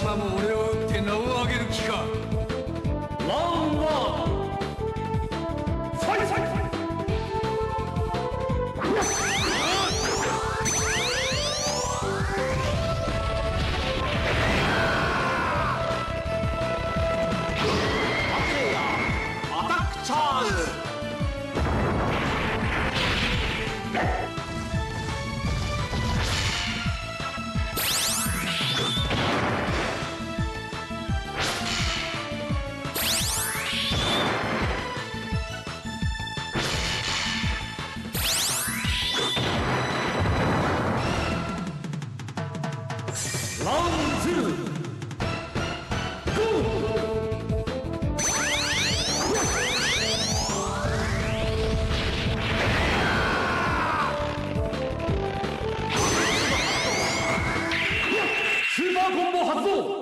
様も俺を撃って名を上げる気か？¡Ojo!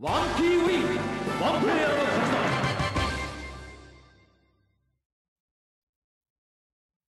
ワンピーウィンワンプレイヤーの勝ちだ